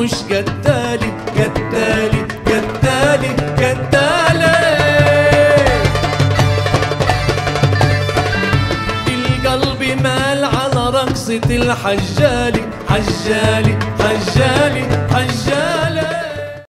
مش قتالي قتالي قتالي قتالي. القلب مال على رقصة الحجالي حجالي حجالي حجالي.